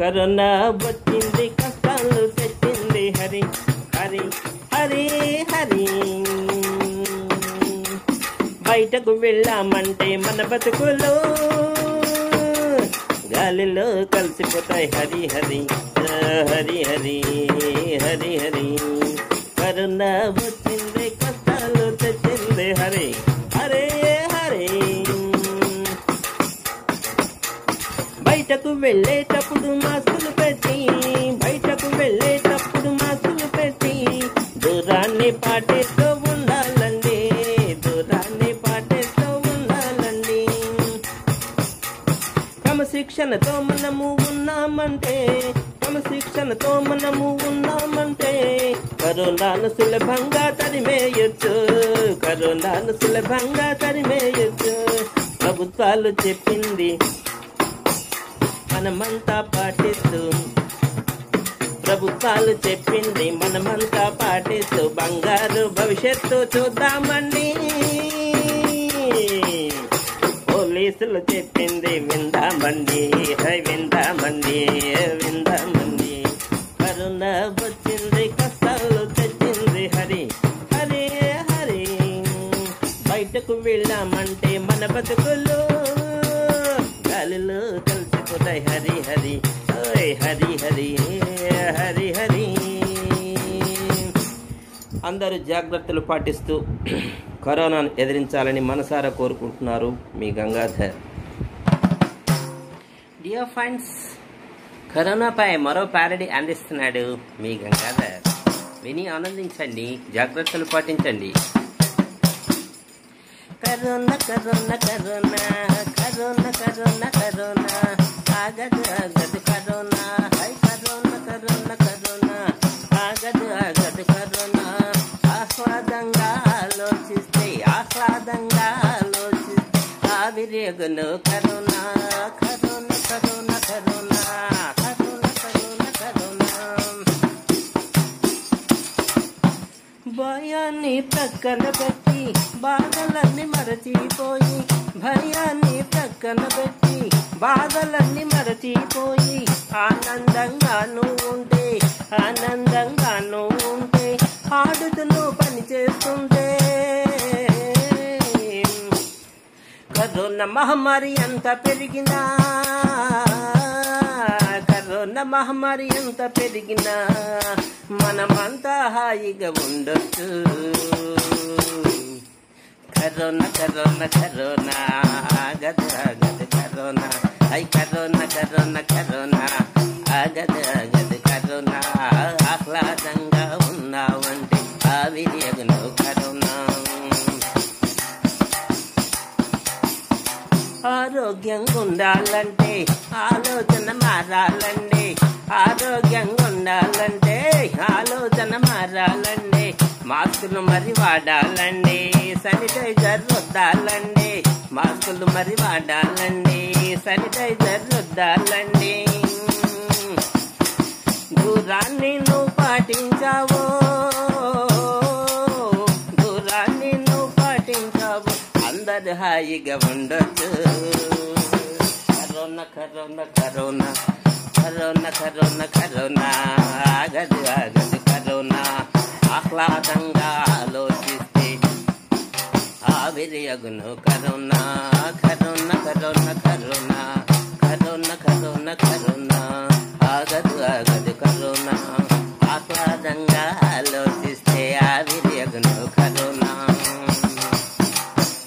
Corona వచ్చింది కష్టాలు తెచ్చింది. హరి హరి హరి హరి. బయటకు వెళ్ళామంటే మన బతుకులు గాలిలో కలిసిపోతాయి. హరి హరి హరి హరి హరి హరి. కరోనా వచ్చింది కష్టాలు తెచ్చింది. హరి హరే బయటకు వెళ్ళేటప్పుడు మాస్కులు పెట్టి బయటకు వెళ్ళేటప్పుడు మాస్కులు పెట్టి. దూరాన్ని పాటిస్తూ ఉండాలండి దూరాన్ని పాటిస్తూ ఉండాలండి. క్రమశిక్షణతో మనము ఉన్నామంటే క్రమశిక్షణతో మనము ఉన్నామంటే కరోనాను సులభంగా తరిమేయొచ్చు కరోనాను సులభంగా తరిమేయొచ్చు. ప్రభుత్వాలు చెప్పింది మనమంతా పాటిస్తూ. ప్రభుత్వాలు చెప్పింది మనమంతా పాటిస్తూ. బంగారు భవిష్యత్తు చూద్దామండి పోలీసులు చెప్పింది విందామండి హై విందామండి విందామండి కరుణ వచ్చింది కష్టాలు తెచ్చింది. హరి హరి హరి. బయటకు వెళ్ళామంటే మన బతుకులు గాలిలో కలిసిపోతాయి హరి హరి. హరి హరి హరి హరి. అందరూ జాగ్రత్తలు పాటిస్తూ కరోనాను ఎదిరించాలని మనసారా కోరుకుంటున్నారు మీ గంగాధర్. డియర్ ఫ్రెండ్స్ కరోనాపై మరో ప్యారడీ అందిస్తున్నాడు మీ గంగాధర్. విని ఆనందించండి జాగ్రత్తలు పాటించండి. Corona corona corona corona corona corona ఆగదు ఆగదు కరోనా హై కరోనా కరోనా కరోనా ఆగదు ఆగదు కరోనా ఆహ్లాదంగా ఆలోచిస్తే ఆహ్లాదంగా ఆలోచిస్తే ఆవిరేగును corona corona corona corona corona భయాన్ని ప్రక్కన పెట్టి బాధలన్నీ మరచిపోయి భయాన్ని ప్రక్కన పెట్టి బాధలన్నీ మరచిపోయి ఆనందంగా నువ్వు ఉంటే ఆనందంగా నువ్వు ఉంటే ఆడుతూ నువ్వు పని చేస్తుంటే. కరోనా మహమ్మారి ఎంత పెరిగినా కరోనా మహమ్మారి ఎంత పెరిగినా మనమంతా హాయిగా ఉండొచ్చు. కరోనా కరోనా కరోనా ఆగదు ఆరోగ్యంగా ఉండాలంటే ఆలోచన మారాలండి ఆరోగ్యంగా ఉండాలంటే ఆలోచన మారాలండి మాస్కులు మరి వాడాలండి శానిటైజర్ వద్దాలండి మాస్కులు మరి వాడాలండి శానిటైజర్ వద్దాలండి దూరాన్ని నువ్వు పాటించావో దూరాన్ని నువ్వు పాటించావు అందరు హాయిగా ఉండొచ్చు. corona, corona, corona, corona, corona, corona, corona, corona, corona, corona, corona, corona, corona, corona, corona.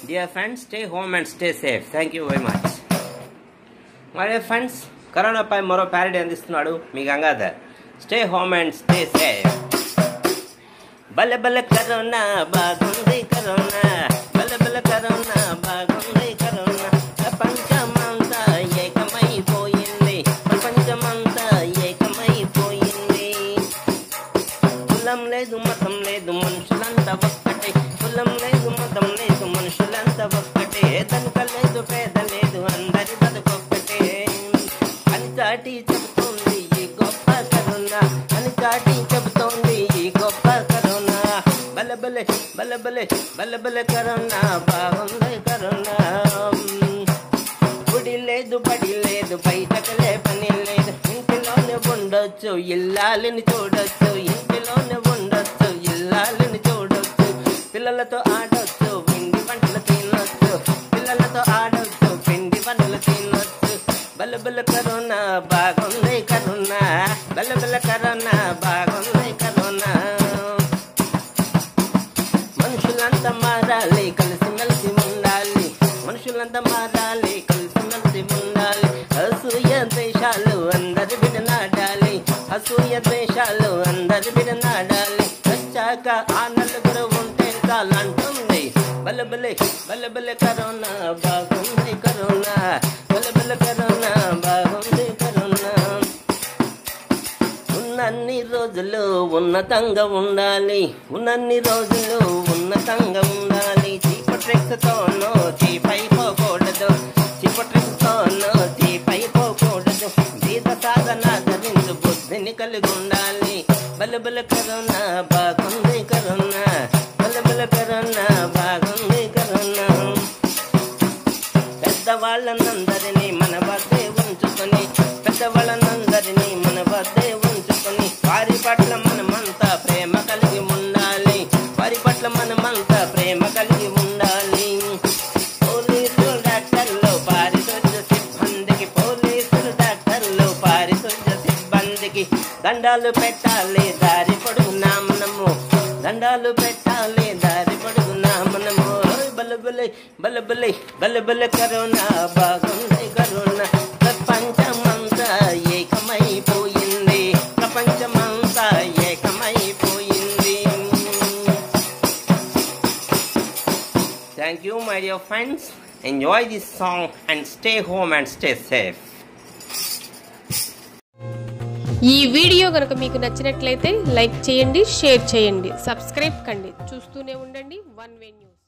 Dear friends, stay home and stay safe. Thank you very much. My dear friends కరోనాపై మరో ప్యారడీ అందిస్తున్నాడు మీ Gangadhar. Stay home and stay safe బల బల corona బాగుంది corona. బల బల corona బాగుంది corona. ప్రపంచమంతా ఏకమైపోయింది. ప్రపంచమంతా ఏకమైపోయింది. కులం లేదు మతం చాటి చెబుతోంది ఈ గొప్ప కరోనా. బలబలే బలబలే బలబలే కరోనా బాగుంది కరోనా. గుడి లేదు బడి లేదు బయటకు పని లేదు. ఇంటిలోనే ఉండొచ్చు ఇల్లాలని చూడొచ్చు ఇంటిలోనే ఉండొచ్చు ఇల్లాలని చూడొచ్చు. పిల్లలతో ఆడొచ్చు బల్ల కరోనా బాగుంది కరోనా. బల్ల బల్ల కరోనా బాగుంది కరోనా. మనుషులంతా మారాలి కలిసి మెలిసి ఉండాలి. మనుషులంతా మారాలి కలిసి మెలిసి ఉండాలి. అసూయ ద్వేషాలు అందరి విడనాడాలి అసూయ ద్వేషాలు అందరి విడనాడాలి వచ్చాక ఆ నలుగురు ఉంటే చాలంటుంది. బల్ల బల్లె కరోనా బాగుంది కరోనా. బలబల కరోనా బాగుంది కరోనా ఉన్నన్ని రోజులు ఉన్నతంగా ఉండాలి. ఉన్నన్ని రోజులు ఉన్నతంగా ఉండాలి. చీప చీపట్రెక్స్తోనో చీపై మనమంతా ప్రేమ కలిగి ఉండాలి? పోలీసులు డాక్టర్లు పారిశుద్ధ సిబ్బందికి పోలీసులు డాక్టర్లు పారిశుద్ధ సిబ్బందికి దండాలు పెట్టాలి దారి పొడుగునా మనము? దండాలు పెట్టాలి దారి పొడుగునా మనము? ఓయ్ బలబలే బలబలే బలబల కరోనా బాగుంది కరోనా. ప్రపంచమంతా thank you my dear friends enjoy this song and stay home and stay safe ఈ వీడియో కనుక మీకు నచ్చినట్లయితే లైక్ చేయండి షేర్ చేయండి సబ్స్క్రైబ్ కండి. చూస్తూనే ఉండండి వన్ వే న్యూస్.